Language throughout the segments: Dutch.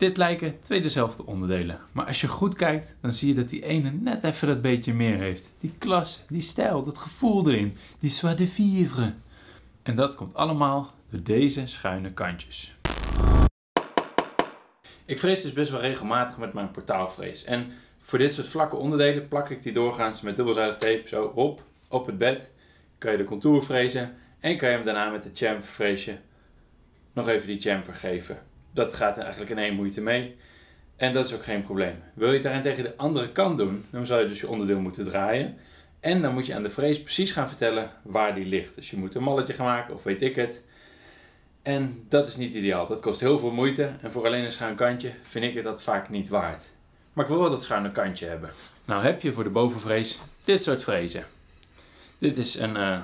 Dit lijken twee dezelfde onderdelen. Maar als je goed kijkt, dan zie je dat die ene net even dat beetje meer heeft. Die klasse, die stijl, dat gevoel erin. Die soie de vivre. En dat komt allemaal door deze schuine kantjes. Ik vrees dus best wel regelmatig met mijn portaalvrees. En voor dit soort vlakke onderdelen plak ik die doorgaans met dubbelzijdig tape zo op, op het bed. Kan je de contour frezen en kan je hem daarna met de chamfer freesje nog even die chamfer geven. Dat gaat eigenlijk in één moeite mee. En dat is ook geen probleem. Wil je het daarentegen de andere kant doen, dan zou je dus je onderdeel moeten draaien. En dan moet je aan de frees precies gaan vertellen waar die ligt. Dus je moet een malletje gaan maken of weet ik het. En dat is niet ideaal. Dat kost heel veel moeite. En voor alleen een schuin kantje vind ik het dat vaak niet waard. Maar ik wil wel dat schuine kantje hebben. Nou heb je voor de bovenvrees dit soort frezen. Dit is een, uh,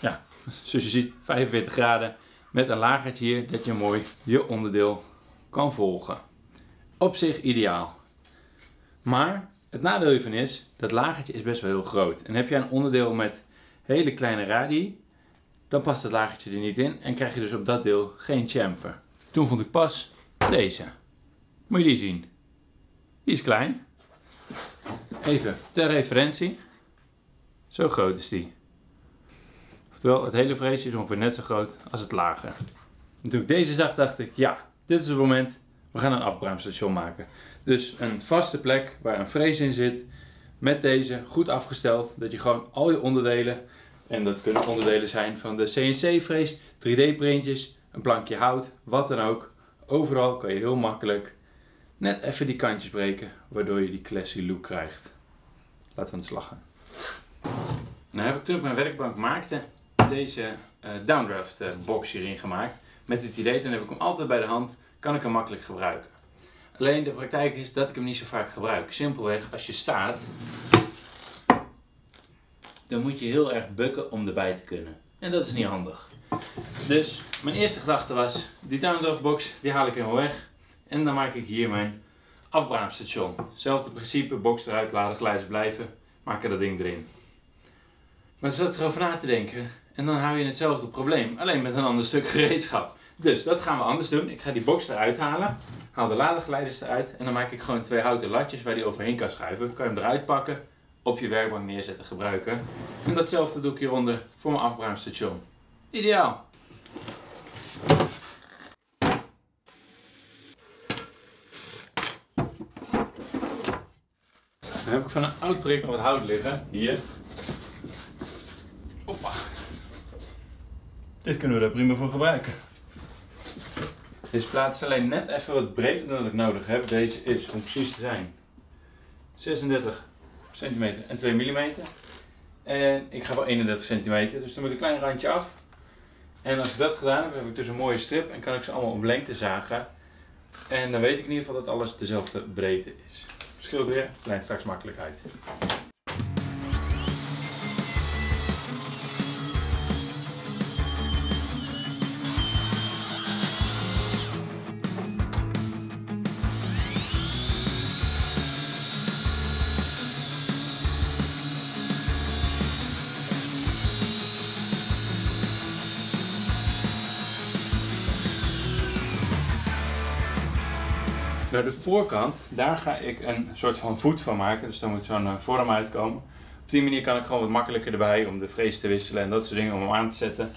ja, zoals je ziet, 45 graden. Met een lagertje hier, dat je mooi je onderdeel kan volgen. Op zich ideaal. Maar het nadeel hiervan is, dat lagertje is best wel heel groot. En heb je een onderdeel met hele kleine radii, dan past het lagertje er niet in en krijg je dus op dat deel geen chamfer. Toen vond ik pas deze. Moet je die zien. Die is klein. Even ter referentie. Zo groot is die. Oftewel, het hele vreesje is ongeveer net zo groot als het lage. En toen ik deze zag, dacht ik, ja, dit is het moment. We gaan een afbraamstation maken. Dus een vaste plek waar een vrees in zit. Met deze goed afgesteld. Dat je gewoon al je onderdelen, en dat kunnen onderdelen zijn van de CNC-vrees, 3D-printjes, een plankje hout, wat dan ook. Overal kan je heel makkelijk net even die kantjes breken, waardoor je die classy look krijgt. Laten we aan de slag gaan. Nou heb ik toen ik mijn werkbank maakte, deze uh, downdraft uh, box hierin gemaakt. Met het idee, dan heb ik hem altijd bij de hand, kan ik hem makkelijk gebruiken. Alleen de praktijk is dat ik hem niet zo vaak gebruik. Simpelweg, als je staat, dan moet je heel erg bukken om erbij te kunnen. En dat is niet handig. Dus mijn eerste gedachte was, die downdraft box, die haal ik helemaal weg. En dan maak ik hier mijn afbraamstation. Hetzelfde principe, box eruit, laden, blijven. Maak er dat ding erin. Maar zat ik erover na te denken. En dan hou je hetzelfde probleem, alleen met een ander stuk gereedschap. Dus dat gaan we anders doen. Ik ga die box eruit halen. Haal de ladegeleiders eruit. En dan maak ik gewoon twee houten latjes waar die overheen kan schuiven. Kan je hem eruit pakken. Op je werkbank neerzetten, gebruiken. En datzelfde doe ik hieronder voor mijn afbraamstation. Ideaal. Dan heb ik van een oud project nog wat hout liggen. Hier. Dit kunnen we er prima voor gebruiken. Deze plaat is alleen net even wat breder dan ik nodig heb. Deze is, om precies te zijn, 36 centimeter en 2 mm. En ik ga wel 31 centimeter, dus dan moet een klein randje af. En als ik dat gedaan heb, heb ik dus een mooie strip en kan ik ze allemaal op lengte zagen. En dan weet ik in ieder geval dat alles dezelfde breedte is. Scheelt weer, klein straks makkelijkheid. Bij de voorkant, daar ga ik een soort van voet van maken. Dus daar moet zo'n eh, vorm uitkomen. Op die manier kan ik gewoon wat makkelijker erbij om de vrees te wisselen en dat soort dingen om hem aan te zetten.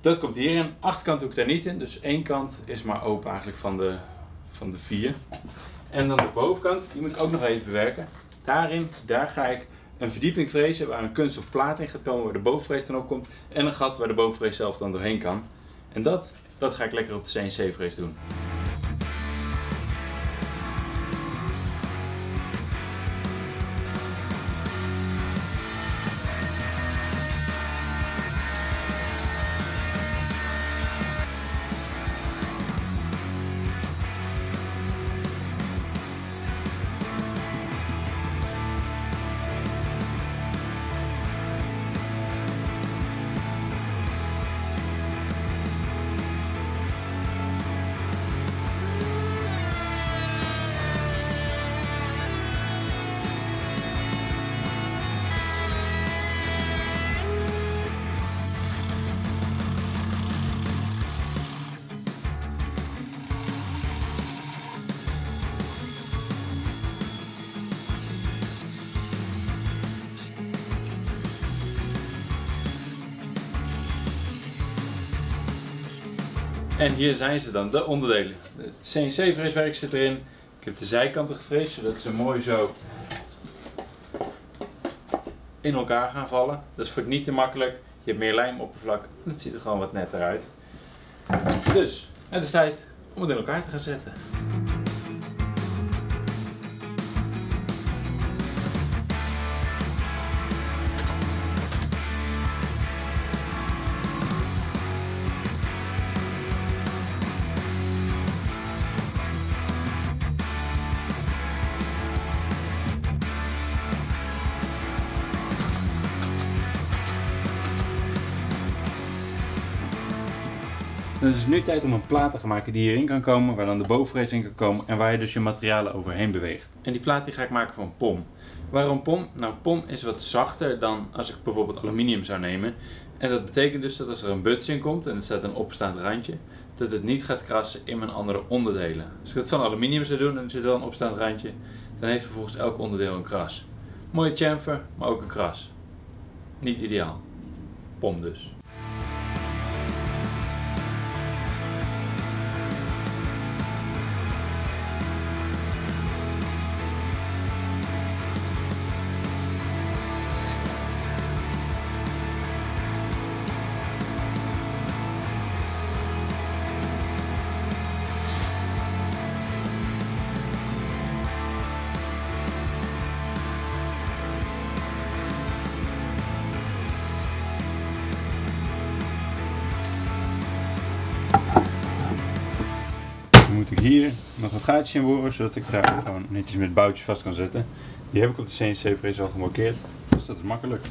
Dat komt hierin. Achterkant doe ik daar niet in, dus één kant is maar open eigenlijk van de, van de vier. En dan de bovenkant, die moet ik ook nog even bewerken. Daarin, daar ga ik een verdieping frezen waar een kunststof plaat in gaat komen waar de bovenvrees dan op komt. En een gat waar de bovenvrees zelf dan doorheen kan. En dat, dat ga ik lekker op de CNC-vrees doen. En hier zijn ze dan, de onderdelen. De CNC-freeswerk zit erin. Ik heb de zijkanten gefreesd, zodat ze mooi zo in elkaar gaan vallen. Dat is voor het niet te makkelijk. Je hebt meer lijmoppervlak en het ziet er gewoon wat netter uit. Dus, het is tijd om het in elkaar te gaan zetten. Dan is het nu tijd om een plaat te gaan maken die hierin kan komen, waar dan de bovenvrees in kan komen en waar je dus je materialen overheen beweegt. En die plaat die ga ik maken van pom. Waarom pom? Nou, pom is wat zachter dan als ik bijvoorbeeld aluminium zou nemen. En dat betekent dus dat als er een buts in komt en er staat een opstaand randje, dat het niet gaat krassen in mijn andere onderdelen. Als ik het van aluminium zou doen en er zit wel een opstaand randje, dan heeft vervolgens elk onderdeel een kras. Mooie chamfer, maar ook een kras. Niet ideaal. Pom dus. Ik hier nog een gaatje in boren, zodat ik daar gewoon netjes met boutjes vast kan zetten. Die heb ik op de CNC-frees al gemarkeerd, dus dat is makkelijk.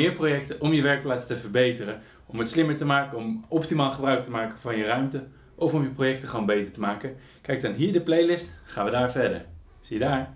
Meer projecten om je werkplaats te verbeteren, om het slimmer te maken, om optimaal gebruik te maken van je ruimte of om je projecten gewoon beter te maken. Kijk dan hier de playlist, gaan we daar verder. Zie je daar.